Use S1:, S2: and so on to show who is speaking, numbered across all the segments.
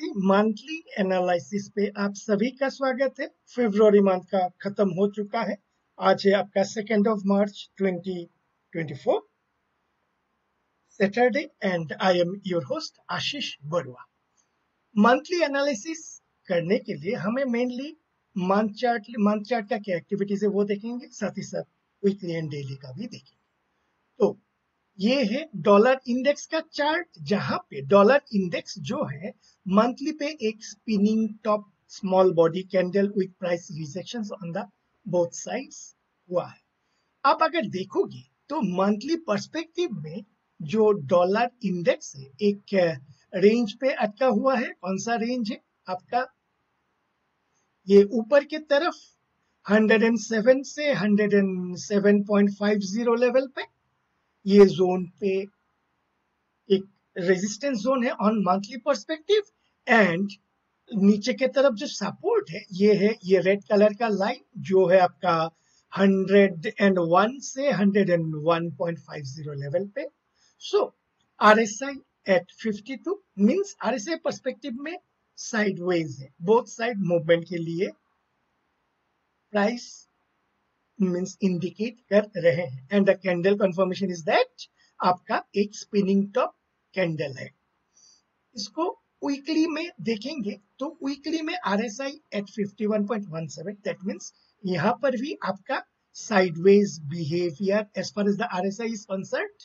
S1: BSc monthly analysis पे आप सभी का स्वागत है। फरवरी मंथ का खत्म हो चुका है। आज है आपका second of March 2024 Saturday and I am your host Ashish Barua monthly analysis करने के लिए हमें mainly month chart month chart का क्या एक्टिविटीज़ है वो देखेंगे, साथ ही साथ वीकली एंड डेली का भी देखेंगे। ये है डॉलर इंडेक्स का चार्ट, जहाँ पे डॉलर इंडेक्स जो है, मंथली पे एक spinning top small body candle with price rejection on the both sides हुआ है। आप अगर देखोगे तो मंथली पर्सपेक्टिव में जो डॉलर इंडेक्स है, एक रेंज पे अटका हुआ है। कौन सा रेंज है? आपका? ये ऊपर की तरफ़ 107 से 107.50 लेवल पे। ये जोन पे एक रेजिस्टेंस जोन है ऑन मंथली पर्सपेक्टिव एंड नीचे के तरफ़ जो सपोर्ट है, ये है, ये रेड कलर का लाइन जो है आपका 101 से 101.50 लेवल पे। So RSI at 52 means RSI perspective में साइडवेज है बोथ साइड मूवमेंट के लिए। प्राइस मीन्स इंडिकेट कर रहे हैं. And the candle confirmation is that आपका एक स्पिनिंग टॉप कैंडल है. इसको वीकली में देखेंगे तो वीकली में R S I at fifty यहाँ पर भी आपका as far as the R S I is concert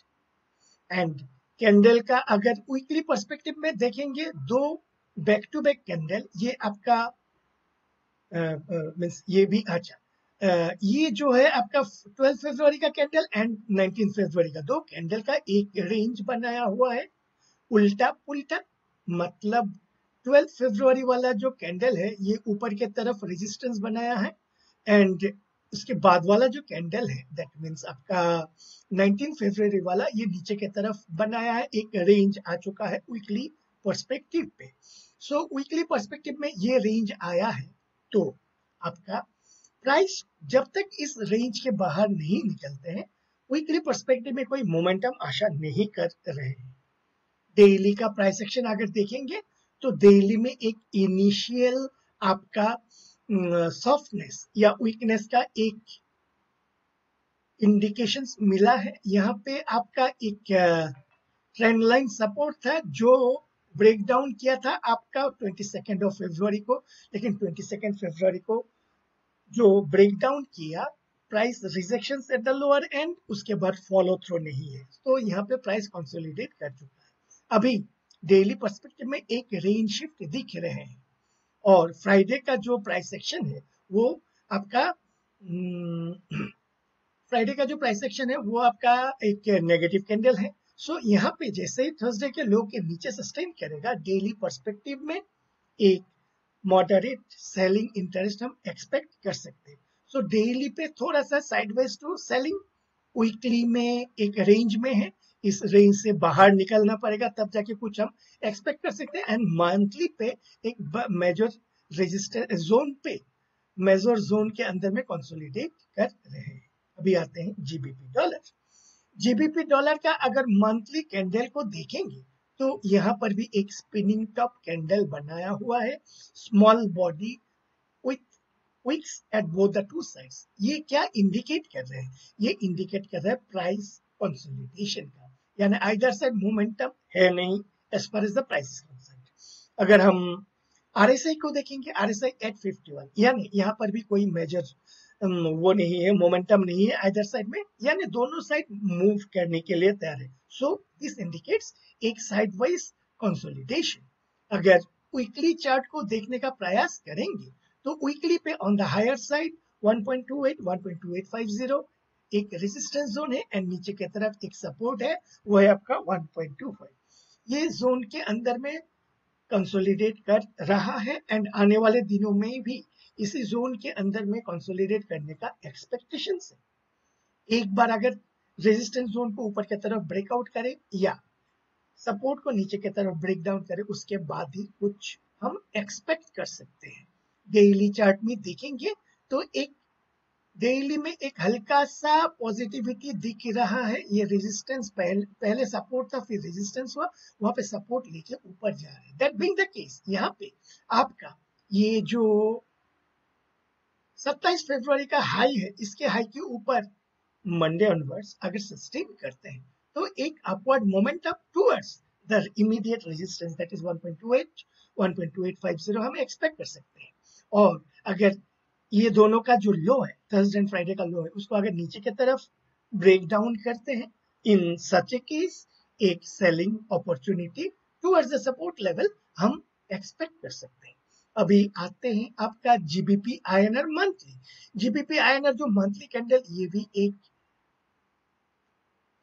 S1: and candle का अगर वीकली परस्पेक्टिव में देखेंगे, दो बैक टू बैक कैंडल ये आपका मीन्स ये भी अच्छा। ये जो है आपका 12 फरवरी का कैंडल एंड 19 फरवरी का। दो कैंडल का एक रेंज बनाया हुआ है, उल्टा पुल्टा मतलब 12 फरवरी वाला जो कैंडल है, ये ऊपर के तरफ़ रेजिस्टेंस बनाया है एंड उसके बाद वाला जो कैंडल है दैट मीन्स आपका 19 फरवरी वाला ये नीचे के तरफ़ बनाया है, एक रेंज आ चुका है वीकली पर्सपेक्टिव पे। सो वीकली पर्सपेक्टिव में ये रेंज आया है तो आपका प्राइस जब तक इस रेंज के बाहर नहीं निकलते हैं वीकली परस्पेक्टिव में कोई मोमेंटम आशा नहीं कर रहे हैं। डेली का प्राइस एक्शन अगर देखेंगे तो डेली में एक इनिशियल आपका सॉफ्टनेस या वीकनेस का एक इंडिकेशंस मिला है। यहाँ पे आपका एक ट्रेंड लाइन सपोर्ट था जो ब्रेक डाउन किया था आपका ट्वेंटी सेकेंड ऑफ़ फेब्रुवरी को। लेकिन ट्वेंटी सेकेंड फेब्रुवरी को जो ब्रेक डाउन किया price rejection at the lower end उसके बाद फॉलो थ्रू नहीं है। तो यहाँ पे प्राइस कंसोलिडेट कर चुका है। अभी डेली परस्पेक्टिव में एक रेंज शिफ्ट दिख रहे हैं और फ्राइडे का जो प्राइस सेक्शन है वो आपका फ्राइडे का जो प्राइस सेक्शन है वो आपका एक नेगेटिव कैंडल है। सो so, यहाँ पे जैसे ही थर्सडे के लो के नीचे सस्टेन करेगा डेली परस्पेक्टिव में एक मॉडरेट सेलिंग इंटरेस्ट हम एक्सपेक्ट कर सकते हैं। सो so, डेली पे थोड़ा सा साइडवेज टू सेलिंग वीकली में एक रेंज में है। इस रेंज से बाहर निकलना पड़ेगा तब जाके कुछ हम एक्सपेक्ट कर सकते हैं। एंड मंथली पे एक मेजर रजिस्टर जोन पे मेजर जोन के अंदर में कंसोलिडेट कर रहे हैं। अभी आते हैं जीबीपी डॉलर जीबीपी डॉलर का अगर मंथली कैंडल को देखेंगे तो यहाँ पर भी एक स्पिनिंग टॉप कैंडल बनाया हुआ है small body wicks at both the two sides ये क्या इंडिकेट कर रहे हैं? ये इंडिकेट कर रहा है प्राइस कंसोलिडेशन का। यानी आइदर साइड मोमेंटम है नहीं as far as the price अगर हम आरएसआई को देखेंगे आरएसआई एट फिफ्टी वन यानी यहाँ पर भी कोई मेजर वो नहीं है मोमेंटम नहीं है इधर साइड में। यानी दोनों साइड मूव करने के लिए तैयार है। सो दिस इंडिकेट्स एक साइड वाइज कंसोलिडेशन अगर वीकली चार्ट को देखने का प्रयास करेंगे तो वीकली पे ऑन द हायर साइड 1.28 1.2850 एक रेजिस्टेंस जोन है एंड नीचे की तरफ़ एक सपोर्ट है, वो है आपका 1.25 ये जोन के अंदर में कंसोलिडेट कर रहा है एंड आने वाले दिनों में भी इसी जोन के अंदर में कंसोलिडेट करने का एक्सपेक्टेशन है। एक बार अगर रेजिस्टेंस जोन को ऊपर की तरफ़ ब्रेकआउट करे या सपोर्ट को नीचे की तरफ़ ब्रेक डाउन करे, उसके बाद ही कुछ हम एक्सपेक्ट कर सकते हैं। डेली चार्ट में देखेंगे तो एक डेली में एक हल्का सा पॉजिटिविटी दिख रहा है। ये रेजिस्टेंस पहले पहले सपोर्ट था, फिर रेजिस्टेंस हुआ, वहाँ पे सपोर्ट लेके ऊपर जा रहे हैं। दैट बीइंग द केस यहाँ पे आपका ये जो 27 फरवरी का हाई है, इसके हाई के ऊपर मंडे ऑनवर्ड्स अगर सस्टेन करते हैं तो एक upward momentum towards the immediate resistance that is 1.28 1.2850 हम एक्सपेक्ट कर सकते हैं। और अगर ये दोनों का जो लो है थर्सडे एंड फ्राइडे का लो है, उसको अगर नीचे की तरफ़ ब्रेक डाउन करते हैं इन सच ए केस एक selling opportunity towards the support level हम एक्सपेक्ट कर सकते हैं। अभी आते हैं आपका GBP INR monthly GBP INR जो मंथली कैंडल ये भी एक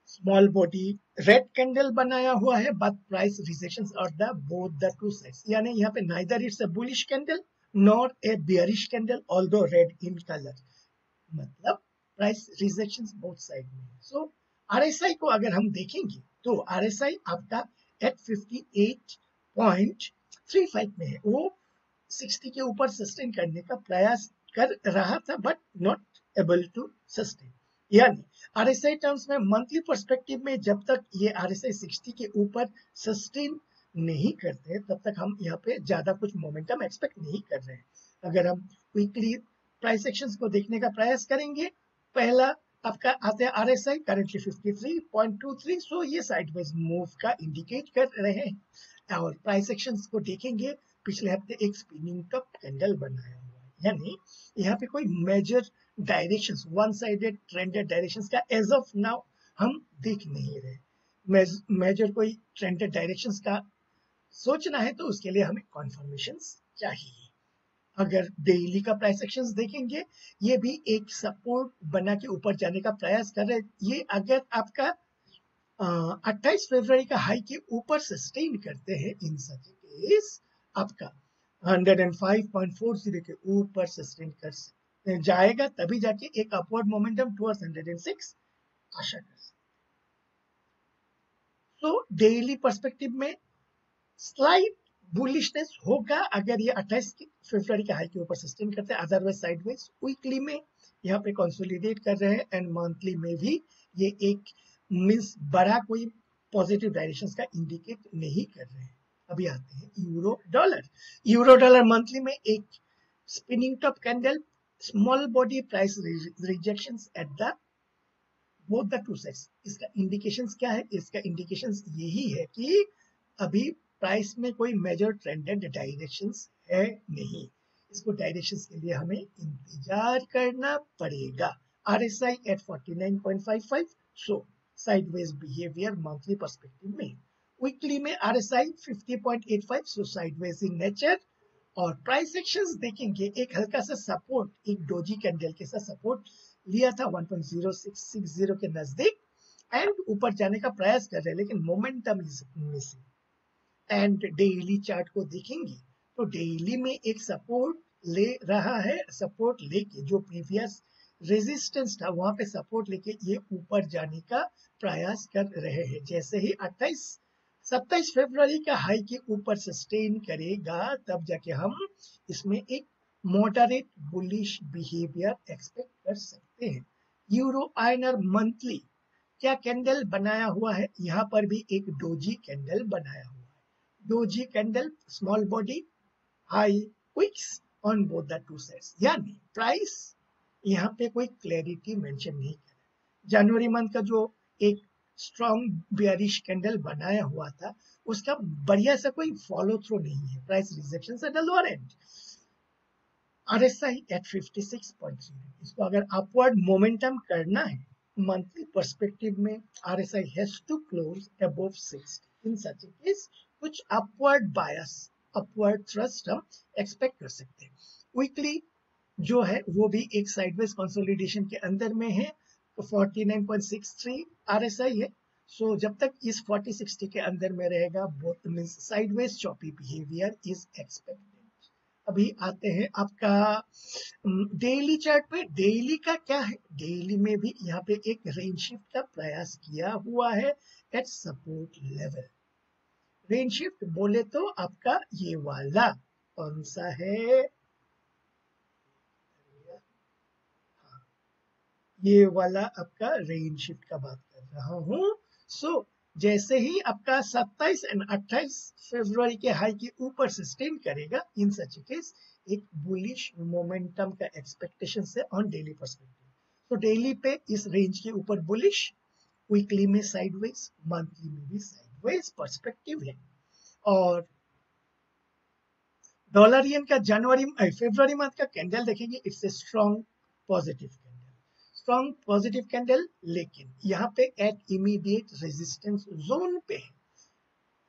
S1: स्मॉल बॉडी रेड कैंडल बनाया हुआ है बट प्राइस रिजेक्शन और the both the two sides यानी यहाँ पे neither it's a bullish candle nor a bearish candle although red in colour मतलब प्राइस रिजेक्शन बोथ साइड में सो आरएसआई को अगर हम देखेंगे तो आरएसआई आपका एट 58.35 में है। वो 60 के ऊपर सस्टेन करने का प्रयास कर रहा था but not able to sustain यानी आरएसआई टर्म्स में मंथली पर्सपेक्टिव में जब तक ये आरएसआई 60 के ऊपर सस्टेन नहीं करते, तब तक हम यहाँ पे ज़्यादा कुछ मोमेंटम एक्सपेक्ट नहीं कर रहे हैं। अगर हम वीकली प्राइस एक्शन को देखने का प्रयास करेंगे, पहला आपका आते हैं R S I currently fifty three point two three so ये साइडवेज मूव का इंडिकेट कर रहे हैं। और प्राइस एक्शन को देखेंगे पिछले हफ़्ते एक स्पिनिंग टॉप कैंडल बनाया हुआ यानी यहाँ पे कोई major direction one sided trended direction का एज ऑफ़ नाउ हम देख नहीं रहे। मेजर कोई ट्रेंडेड डायरेक्शन का सोचना है तो उसके लिए हमें कॉन्फर्मेशन चाहिए। अगर डेली का प्राइस एक्शन देखेंगे, ये भी एक सपोर्ट बना के ऊपर जाने का प्रयास कर रहे ये अगर आपका अट्ठाईस फरवरी का हाई के ऊपर सस्टेन करते हैं इन सच केस आपका 105.40 के ऊपर सस्टेन कर जाएगा तभी जाके एक अपवर्ड मोमेंटम टुवर्ड्स 106 आशा कर सकते डेली पर्सपेक्टिव में स्लाइड बुलिशनेस होगा अगर ये 28 फरवरी के हाई के ऊपर सस्टेन करते हैं। अदरवाइज़ साइडवेज वीकली में यहाँ पे कंसोलिडेट कर रहे हैं एंड मंथली में भी ये एक मीन्स बड़ा कोई पॉजिटिव डायरेक्शन का इंडिकेट नहीं कर रहे हैं। अभी आते हैं euro dollar euro dollar monthly में एक spinning top candle small body price rejection at the both the two sides इसका इंडिकेशन क्या है? इसका इंडिकेशन यही है कि अभी प्राइस में कोई मेजर ट्रेंडेड डायरेक्शन है नहीं। इसको डायरेक्शन के लिए हमें इंतज़ार करना पड़ेगा। R S I at forty nine point five five so sideways behaviour monthly perspective में। वीकली में R S I fifty in nature और प्राइस एक्शन देखेंगे, एक हल्का सा सपोर्ट एक डोजी कैंडल के साथ सपोर्ट लिया था 1.0660 के नज़दीक एंड ऊपर जाने का प्रयास कर रहे हैं, लेकिन momentum is missing and daily chart को देखेंगे तो डेली में एक सपोर्ट ले रहा है सपोर्ट लेके, जो प्रीवियस रेजिस्टेंस था, वहाँ पे सपोर्ट लेके ये ऊपर जाने का प्रयास कर रहे हैं। जैसे ही 28 27 फरवरी का हाई के ऊपर सस्टेन करेगा, तब जाके हम इसमें एक मॉडरेट बुलिश बिहेवियर एक्सपेक्ट कर सकते हैं। यूरो आयनर मंथली क्या कैंडल बनाया हुआ है? यहाँ पर भी एक डोजी कैंडल बनाया हुआ doji candle, small body, high wicks on both the two sides यानी प्राइस यहाँ पे कोई क्लैरिटी मेंशन नहीं कर जनवरी मंथ का जो एक स्ट्रॉन्ग बियरिश कैंडल बनाया हुआ था, उसका बढ़िया सा कोई फॉलो थ्रू नहीं है। Price rejection at the lower end RSI at 56.3 इसको अगर अपवर्ड मोमेंटम करना है मंथली पर्सपेक्टिव में RSI has to close above 60 in such case कुछ अपवर्ड बायस अपवर्ड थ्रस्ट हम एक्सपेक्ट कर सकते हैं। वीकली जो है, वो भी एक साइडवेज कंसोलिडेशन के अंदर में है। तो 49.63 आरएसआई है। सो so, जब तक इस 40 60 के अंदर में रहेगा both means sideways choppy behaviour is expected अभी आते हैं आपका डेली चार्ट पे। डेली का क्या है? डेली में भी यहाँ पे एक रेंज शिफ्ट का प्रयास किया हुआ है at support level range shift बोले तो आपका ये वाला कौन सा है? ये वाला आपका रेंज शिफ्ट का बात कर रहा हूँ। सो so, जैसे ही आपका 27 एंड 28 फरवरी के हाई के ऊपर सस्टेन करेगा इन सच केस एक बुलिश मोमेंटम का एक्सपेक्टेशन से ऑन डेली परस्पेक्टिव तो डेली पे इस रेंज के ऊपर बुलिश वीकली में साइडवेज मंथली में भी साइडवेज पर्सपेक्टिव है। और डॉलर का जनवरी फेब्रुवरी मंथ का कैंडल देखेंगे it's a strong positive strong positive candle लेकिन यहाँ पे एट इमीडिएट रेजिस्टेंस जोन पे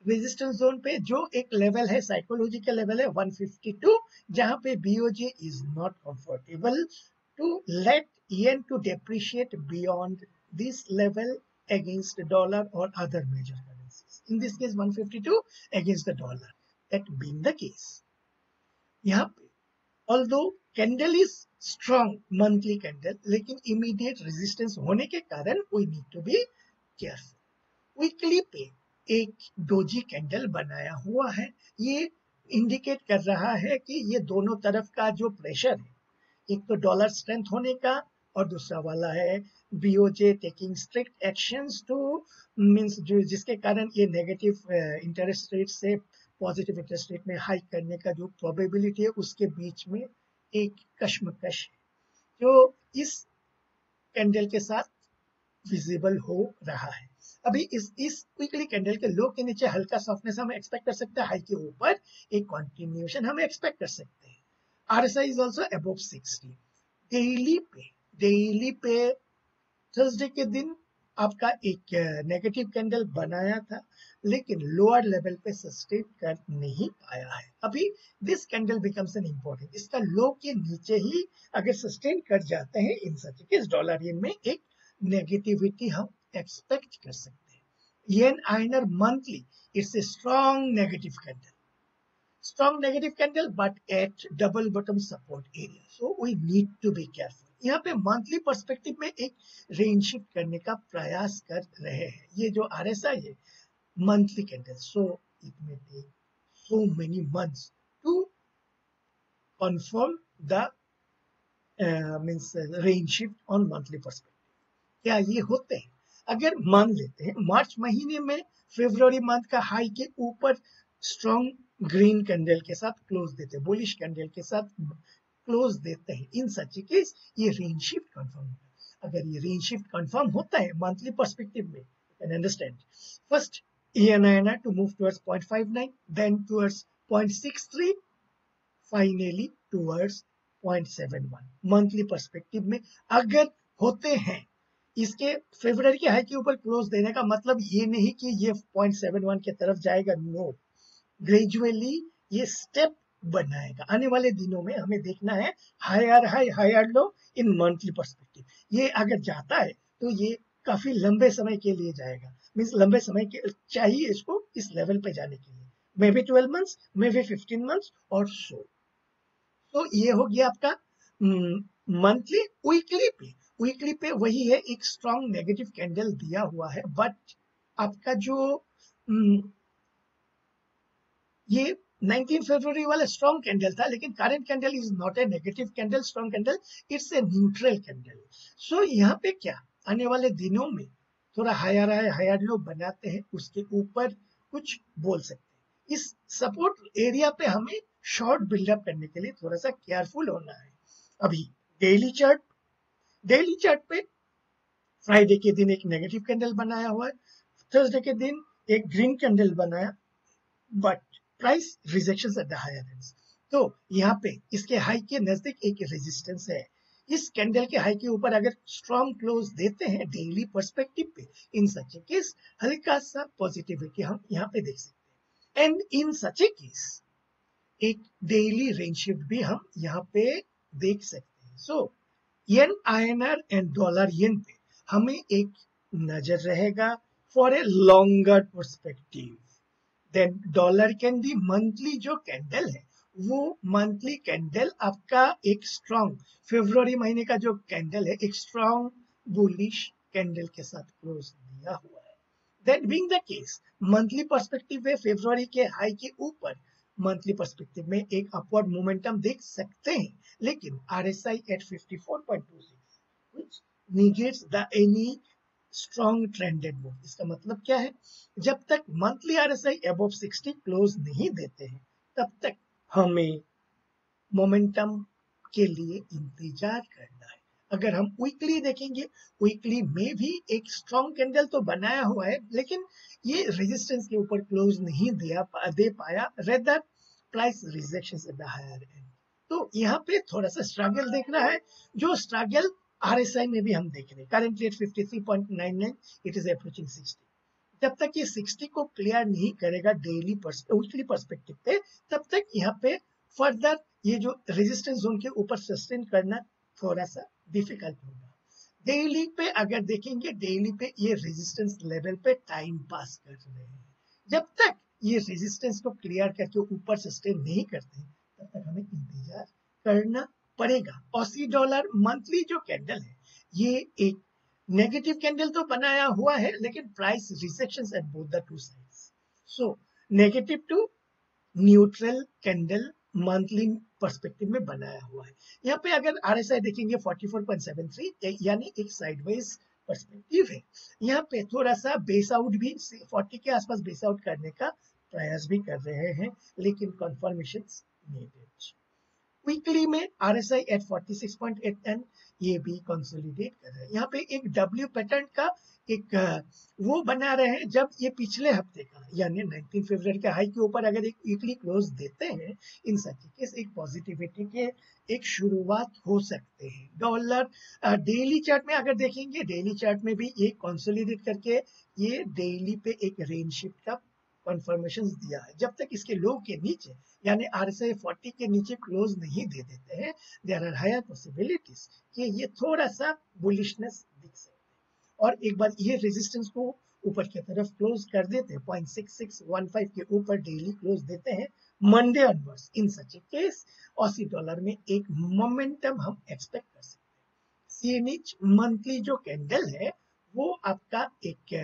S1: रेजिस्टेंस जोन पे जो एक लेवल है साइकोलॉजिकल लेवल है 152 जहाँ पे BOJ is not comfortable to let yen to depreciate beyond this level against dollar और other major currencies in this case 152 against the dollar that being the case यहाँ although candle is strong monthly candle, लेकिन immediate resistance होने के कारण we need to be careful. Weekly पे एक doji candle बनाया हुआ है ये इंडिकेट कर रहा है कि ये दोनों तरफ़ का जो प्रेशर है एक तो डॉलर स्ट्रेंथ होने का और दूसरा वाला है BOJ taking strict actions to means जो जिसके कारण ये नेगेटिव इंटरेस्ट रेट से पॉजिटिव इंटरेस्ट रेट में हाइक करने का जो प्रोबेबिलिटी है, उसके बीच में एक कश्मकश है, जो इस कैंडल के साथ विजिबल हो रहा है। अभी इस इस वीकली कैंडल के लो के नीचे हल्का सॉफ्टनेस हम एक्सपेक्ट कर सकते हैं हाई के ऊपर एक कंटिन्यूएशन हम एक्सपेक्ट कर सकते हैं। RSI is also above 60 daily पे डेली पे थर्सडे के दिन आपका एक नेगेटिव कैंडल बनाया था। लेकिन लोअर लेवल पे सस्टेन कर नहीं पाया है। अभी this candle becomes an important इसका लो के नीचे ही अगर सस्टेन कर जाते हैं, in such case dollar yen में एक नेगेटिविटी हम एक्सपेक्ट कर सकते हैं। Yen INR monthly it's a strong negative candle strong negative candle, but at यहाँ पे मंथली पर्सपेक्टिव में एक रेंज शिफ्ट करने का प्रयास कर रहे हैं। ये जो आर एस आई है monthly candle so it may take so many months to confirm the means range shift on monthly perspective क्या ये होते हैं? अगर मान लेते हैं, मार्च महीने में फेब्रुवरी मंथ का हाई के ऊपर स्ट्रॉन्ग ग्रीन कैंडल के साथ क्लोज देते हैं बुलिश कैंडल के साथ क्लोज देते हैं इन सच केस ये रेंज शिफ्ट कंफर्म होता है। अगर ये रेंज शिफ्ट कंफर्म होता है मंथली पर्सपेक्टिव में can understand first ENINR to move towards 0.59 then towards 0.63 finally towards 0.71 monthly perspective में अगर होते हैं, इसके फेब्रवरी के हाई के ऊपर क्लोज देने का मतलब ये नहीं कि ये 0.71 की तरफ़ जाएगा नो ग्रेजुअली ये स्टेप बनाएगा। आने वाले दिनों में हमें देखना है higher high higher low in monthly perspective ये अगर जाता है तो ये काफ़ी लंबे समय के लिए जाएगा। मीन्स लंबे समय के चाहिए इसको इस लेवल पे जाने के लिए। Maybe twelve months maybe fifteen months और सो तो ये हो गया आपका मंथली वीकली पे वीकली पे वही है, एक स्ट्रॉन्ग नेगेटिव कैंडल दिया हुआ है बट आपका जो ये 19 फरवरी वाला स्ट्रॉन्ग कैंडल था, लेकिन current candle is not a negative candle strong candle it's a neutral candle so यहाँ पे क्या, आने वाले दिनों में थोड़ा हायर हाई हायर लो, बनाते हैं, उसके ऊपर कुछ बोल सकते हैं। इस सपोर्ट एरिया पे हमें शॉर्ट बिल्डअप करने के लिए थोड़ा सा केयरफुल होना है। अभी डेली चार्ट डेली चार्ट पे फ्राइडे के दिन एक नेगेटिव कैंडल बनाया हुआ है थर्सडे के दिन एक ग्रीन कैंडल बनाया but price rejection at the higher तो यहाँ पे इसके हाई के नज़दीक एक रेजिस्टेंस है। इस कैंडल के हाई के ऊपर अगर स्ट्रॉन्ग क्लोज देते हैं डेली पर्सपेक्टिव पे इन सच ए केस हल्का सा पॉजिटिविटी हम यहाँ पे देख सकते हैं। And in such a case एक डेली रेंज शिफ्ट भी हम यहाँ पे देख सकते हैं। So yen INR and dollar yen पे हमें एक नज़र रहेगा for a longer perspective then dollar can the monthly जो कैंडल है वो मंथली कैंडल आपका एक स्ट्रॉन्ग फेब्रुवरी महीने का जो कैंडल है, एक स्ट्रॉन्ग बुलिश कैंडल के साथ क्लोज दिया हुआ है। That being the case monthly perspective में फेब्रुवरी के हाई के ऊपर। मंथली पर्सपेक्टिव में एक अपवर्ड मोमेंटम देख सकते हैं, लेकिन RSI at 54.26 which negates the any strong trended move इसका मतलब क्या है? जब तक मंथली आरएसआई अबव 60 क्लोज नहीं देते हैं, तब तक हमें मोमेंटम के लिए इंतज़ार करना है। अगर हम वीकली देखेंगे वीकली में भी एक स्ट्रॉन्ग कैंडल तो बनाया हुआ है, लेकिन ये रेजिस्टेंस के ऊपर क्लोज नहीं दिया दे पाया। Rather price rejection at the higher end तो यहाँ पे थोड़ा सा स्ट्रगल देख रहा है, जो स्ट्रगल आरएसआई में भी हम देख रहे हैं। Currently at 53.99 it is approaching 60 जब तक ये 60 को क्लियर नहीं करेगा डेली वीकली परस्पेक्टिव पे, तब तक यहाँ पे फर्दर ये जो रेजिस्टेंस जोन के ऊपर सस्टेन करना थोड़ा सा डिफ़िकल्ट होगा। डेली पे अगर देखेंगे डेली पे ये रेजिस्टेंस लेवल पे टाइम पास कर रहे हैं। जब तक ये रेजिस्टेंस को क्लियर करके ऊपर सस्टेन नहीं करते तब तक हमें इंतज़ार करना पड़ेगा। ऑसी डॉलर मंथली जो कैंडल है, ये एक नेगेटिव कैंडल तो बनाया हुआ है, लेकिन price rejection at both the two sides so negative to neutral candle monthly perspective में बनाया हुआ है। यहाँ पे अगर आर एस आई देखेंगे 44.73 यानी एक साइडवेज पर्सपेक्टिव है। यहाँ पे थोड़ा सा बेस आउट भी 40 के आसपास बेस आउट करने का प्रयास भी कर रहे हैं, लेकिन कंफर्मेशन नीडेड वीकली में R S I at forty ये भी कंसोलिडेट कर रहे हैं। यहाँ पे एक डब्ल्यू पैटर्न का एक, वो बना रहे हैं जब ये पिछले हफ़्ते का, यानी 19 फरवरी के हाई के ऊपर अगर एक वीकली क्लोज देते हैं, इन सच केस एक पॉजिटिविटी के एक शुरुआत हो सकते हैं। डॉलर डेली चार्ट में अगर देखेंगे डेली चार्ट में भी ये कंसोलिडेट करके ये डेली पे एक रेंज शिफ्ट का कंफर्मेशन दिया है। जब तक इसके लो के नीचे, यानी आर एस आई फोर्टी के नीचे क्लोज नहीं दे देते हैं देर आर हायर पॉसिबिलिटीज कि ये थोड़ा सा बुलिशनेस दिख सकते और एक बार ये रेजिस्टेंस को ऊपर की तरफ़ क्लोज कर देते हैं point six six one five के ऊपर डेली क्लोज देते हैं Monday onwards in such a case Aussie dollar में एक मोमेंटम हम एक्सपेक्ट कर सकते हैं। सीएनएच मंथली जो कैंडल है, वो आपका एक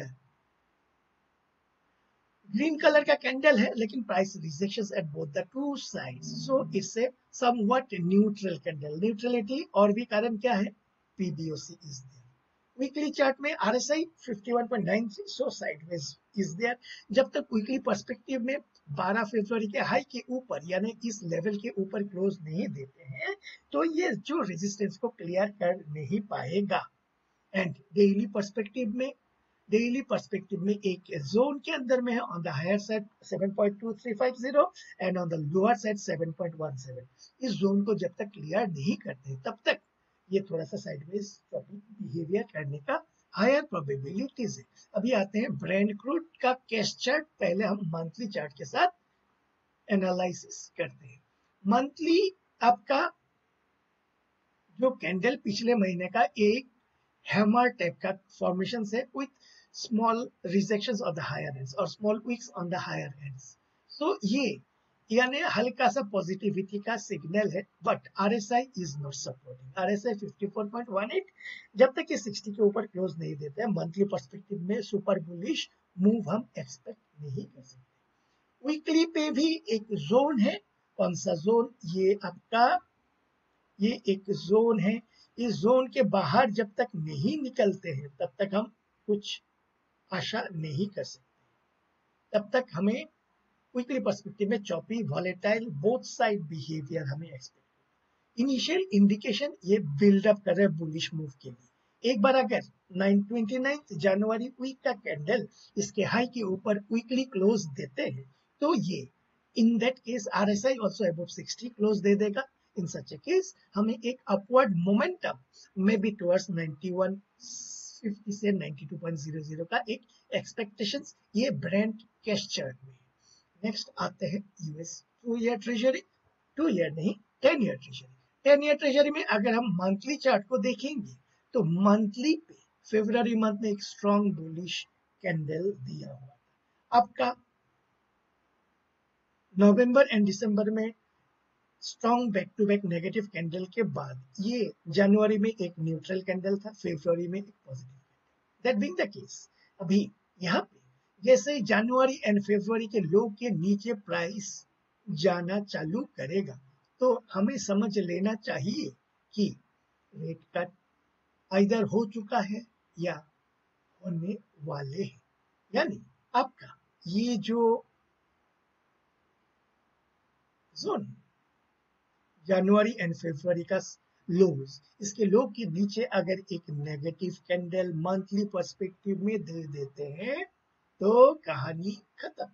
S1: ग्रीन कलर का कैंडल है, लेकिन price rejection at both the two sides so it's a somewhat neutral candle neutrality और भी कारण क्या है? PBOC is there weekly chart में RSI 51.93 so sideways is there जब तक वीकली पर्सपेक्टिव में 12 फरवरी के हाई के ऊपर, यानी इस लेवल के ऊपर क्लोज नहीं देते हैं तो ये जो रेजिस्टेंस को क्लियर कर नहीं पाएगा. एंड डेली पर्सपेक्टिव में डेली पर्सपेक्टिव में एक जोन के अंदर में है on the higher side 7.2350 and on the lower side 7.17 इस जोन को जब तक क्लियर नहीं करते, तब तक ये थोड़ा सा साइडवेज बिहेवियर करने का हायर प्रोबेबिलिटीज है। अभी आते हैं ब्रांड क्रूड का कैश चार्ट पहले हम मंथली चार्ट के साथ एनालिसिस करते हैं। मंथली आपका जो कैंडल पिछले महीने का एक हैमर टाइप का फॉर्मेशन से with small rejections of the higher ends or small wicks on the higher ends. So, ये, यानी हल्का सा पॉजिटिविटी का सिग्नल है but R S I is not supporting R S I fifty four point one eight जब तक ये sixty के ऊपर क्लोज नहीं देते हैं मंथली परस्पेक्टिव में सुपर बुलिश मूव हम एक्सपेक्ट नहीं कर सकते। वीकली पे भी एक जोन है। कौन सा जोन ये आपका, ये एक जोन है। इस जोन के बाहर जब तक नहीं निकलते हैं, तब तक हम कुछ आशा नहीं कर सकते। तब तक हमें वीकली पर्सपेक्टिव में choppy volatile both side behaviour हमें एक्सपेक्ट इनिशियल इंडिकेशन ये बिल्डअप कर रहे बुलिश मूव के लिए। एक बार अगर 29 जनवरी वीक का कैंडल इसके हाई के ऊपर वीकली क्लोज देते हैं तो ये in that case R S I also above sixty close दे देगा। इन सच ए केस हमें एक upward momentum may be towards 91 50 से 92.00 का एक एक्सपेक्टेशन ये ब्रांड कैश चार्ट में नेक्स्ट आते हैं US two year treasury two year नहीं ten year treasury ten year treasury में अगर हम मंथली चार्ट को देखेंगे तो मंथली पे फेब्रवरी मंथ में एक स्ट्रॉन्ग बुलिश कैंडल दिया हुआ आपका नवंबर एंड दिसंबर में strong back to back negative candle के बाद, ये जनवरी में एक न्यूट्रल कैंडल था फेब्रुवरी में एक positive that being the case अभी यहाँ पे जैसे जनवरी एंड फेब्रुवरी के लो के नीचे प्राइस जाना चालू करेगा तो हमें समझ लेना चाहिए कि रेट कट इधर हो चुका है या होने वाले हैं। यानी आपका ये जो जोन जनवरी एंड फेब्रुवरी का लोज इसके लो के नीचे अगर एक नेगेटिव कैंडल मंथली पर्सपेक्टिव में दे देते हैं तो कहानी खत्म।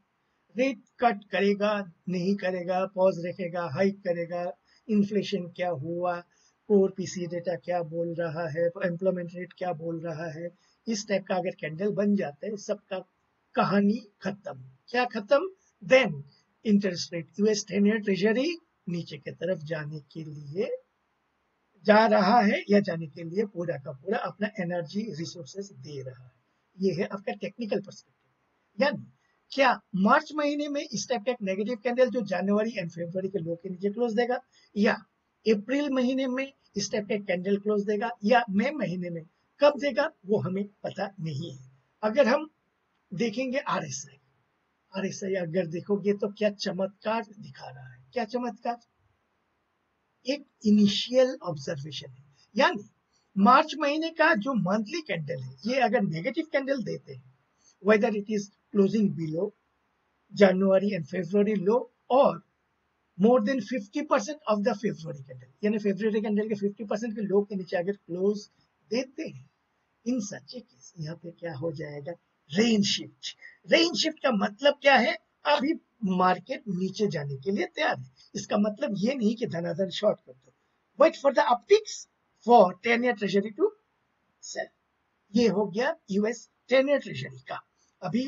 S1: रेट कट करेगा, नहीं करेगा पॉज रखेगा हाइक करेगा इन्फ्लेशन क्या हुआ कोर पीसी डेटा क्या बोल रहा है एम्प्लॉयमेंट रेट क्या बोल रहा है, इस टाइप का अगर कैंडल बन जाता है, सबका कहानी खत्म। क्या खत्म? Then interest rate US ten year treasury नीचे की तरफ़ जाने के लिए, जा रहा है, या जाने के लिए पूरा का पूरा अपना एनर्जी रिसोर्सेस दे रहा है। ये है आपका टेक्निकल परस्पेक्टिव यानी, क्या मार्च महीने में इस टाइप का नेगेटिव कैंडल जो जनवरी एंड फरवरी के लो के नीचे क्लोज देगा, या अप्रैल महीने में इस टाइप का कैंडल क्लोज देगा, या मई महीने में कब देगा, वो हमें पता नहीं है। अगर हम देखेंगे R S I R S I अगर देखोगे तो क्या चमत्कार दिखा रहा है। क्या चमत्कार? एक इनिशियल ऑब्जर्वेशन है। यानी मार्च महीने का जो मंथली कैंडल है, ये अगर नेगेटिव कैंडल देते हैं whether it is closing below January and February low और more than 50 percent of the February candle यानी फेब्रुवरी कैंडल के 50 परसेंट के लो के नीचे अगर क्लोज देते हैं इन सच्चे केस यहाँ पे क्या हो जाएगा? रेन शिफ्ट रेन शिफ्ट का मतलब क्या है? अभी मार्केट नीचे जाने के लिए तैयार है। इसका मतलब ये नहीं कि धनाधन शॉर्ट कर दो। Wait for the upticks for ten year treasury to sell ये हो गया यूएस टेन ईयर ट्रेजरी का। अभी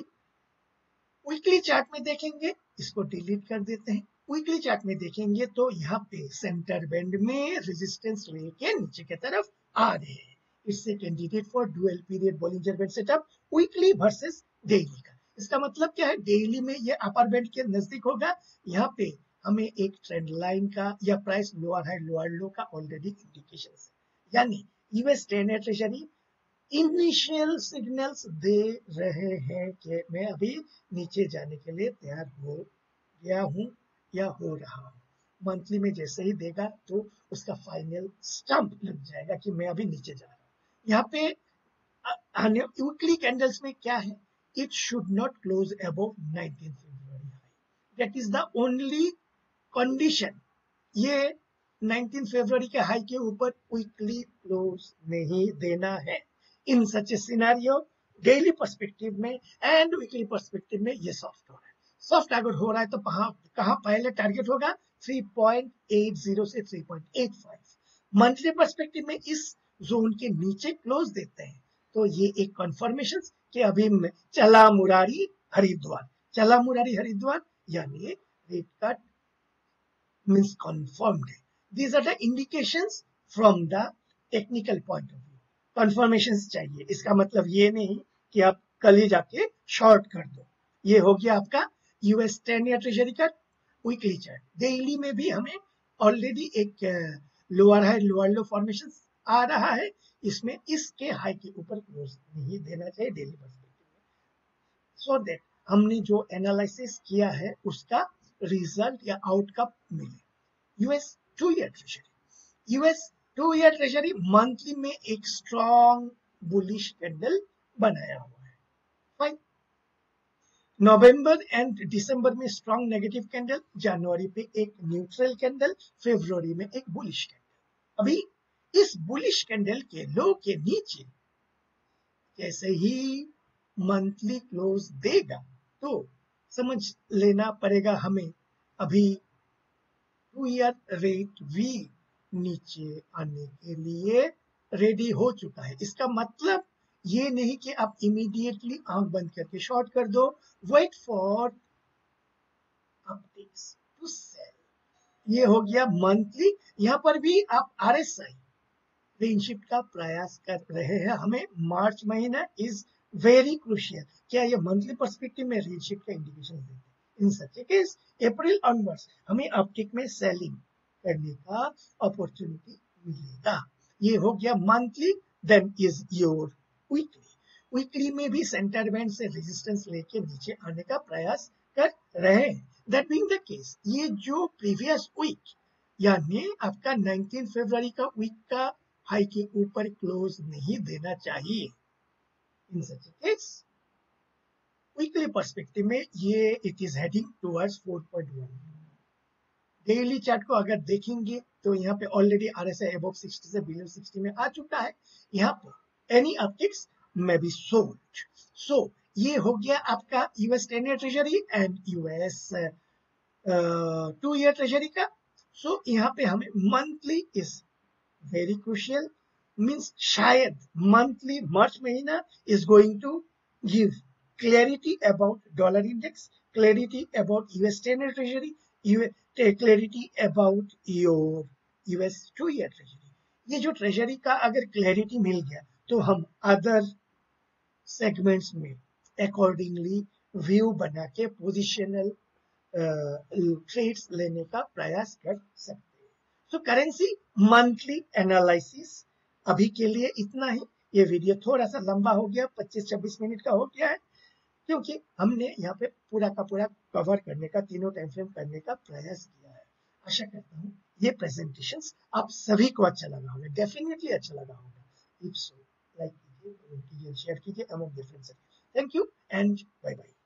S1: वीकली चार्ट में देखेंगे, इसको डिलीट कर देते हैं। वीकली चार्ट में देखेंगे तो यहाँ पे सेंटर बैंड में रेजिस्टेंस लेके नीचे की तरफ़ आ रहे हैं। इससे candidate for dual period Bollinger band setup weekly versus daily इसका मतलब क्या है? डेली में ये अपर बैंड के नज़दीक होगा। यहाँ पे हमें एक ट्रेंड लाइन का या price lower high lower low का ऑलरेडी इंडिकेशन है। यानी यूएस ट्रेजरी इनिशियल सिग्नल्स दे रहे हैं कि मैं अभी नीचे जाने के लिए तैयार हो गया हूँ या हो रहा हूँ। मंथली में जैसे ही देगा तो उसका फाइनल स्टंप लग जाएगा कि मैं अभी नीचे जा रहा हूँ। यहाँ पे वीकली कैंडल्स में क्या है? It should not close above 19 February high. That is the only condition. ये 19 फरवरी के हाई के ऊपर क्विकली क्लोज नहीं देना है। In such scenario daily perspective में एंड वीकली पर्सपेक्टिव में ये सॉफ्ट हो रहा है। सॉफ्ट अगर हो रहा है तो कहा पहले टारगेट होगा? 3.80 से 3.85 मंथली पर्सपेक्टिव में इस जोन के नीचे क्लोज देते हैं। तो ये एक कंफर्मेशन कि अभी चला मुरारी हरिद्वार। चला मुरारी हरिद्वार यानी रेट कट कन्फर्म्ड है। These are the indications from the technical point of view confirmation चाहिए। इसका मतलब ये नहीं कि आप कल ही जाके शॉर्ट कर दो। ये हो गया आपका यूएस टेन या ट्रेजरी का वीकली चार्ट डेली में भी हमें ऑलरेडी एक lower high lower low formation आ रहा है। इसमें इसके हाई के ऊपर क्लोज नहीं देना चाहिए डेली पर्सपेक्टिव में। सो दैट हमने जो एनालिसिस किया है, उसका रिज़ल्ट या आउटकम मिले। US two year treasury US two year treasury monthly में एक स्ट्रॉन्ग बुलिश कैंडल बनाया हुआ है। फाइन नवंबर एंड दिसंबर में स्ट्रॉन्ग नेगेटिव कैंडल जनवरी पे एक न्यूट्रल कैंडल फरवरी में एक बुलिश कैंडल अभी इस बुलिश कैंडल के लो के नीचे जैसे ही मंथली क्लोज देगा तो समझ लेना पड़ेगा हमें। अभी टू ईयर रेट वी नीचे आने के लिए रेडी हो चुका है। इसका मतलब ये नहीं कि आप इमीडिएटली आँख बंद करके शॉर्ट कर दो। Wait for updates to sell ये हो गया मंथली यहाँ पर भी आप आर एस आई रेनशिफ्ट का प्रयास कर रहे हैं। हमें मार्च महीना इज़ वेरी क्रुशियल क्या ये मंथली पर्सपेक्टिव में रेनशिफ्ट का इंडिकेशन देते हैं? In such case April onwards हमें अपटिक में सेलिंग करने का अपॉर्चुनिटी मिलेगा। ये हो गया monthly then is your weekly weekly में भी सेंटर बैंड से रेजिस्टेंस लेके नीचे आने का प्रयास कर रहे हैं। दैट बीइंग द केस ये जो प्रीवियस वीक यानी आपका 19 फरवरी का वीक का हाई के ऊपर क्लोज नहीं देना चाहिए। In such case weekly perspective में ये it is heading towards 4.1 daily chart को अगर देखेंगे तो यहाँ पे already R S I above sixty से बिलो सिक्सटी में आ चुका है। यहाँ पर any upticks may be sold so ये हो गया आपका US ten year treasury and US two year treasury का। सो so, यहाँ पे हमें monthly is very crucial means शायद मंथली मार्च महीना is going to give clarity about dollar index, clarity about US 10 year treasury, clarity about your US 2 year treasury. ये जो treasury का अगर क्लैरिटी मिल गया तो हम अदर सेगमेंट्स में अकॉर्डिंगली व्यू बना के पोजिशनल ट्रेड्स लेने का प्रयास कर सकते सो करेंसी मंथली एनालिसिस अभी के लिए इतना ही। ये वीडियो थोड़ा सा लंबा हो गया 25-26 मिनट का हो गया है, क्योंकि हमने यहाँ पे पूरा का पूरा कवर करने का, तीनों टाइम फ्रेम करने का प्रयास किया है। आशा करता हूँ ये प्रेजेंटेशन आप सभी को अच्छा लगा होगा। डेफिनेटली अच्छा लगा होगा। इफ़ सो लाइक कीजिए शेयर कीजिए thank you and bye bye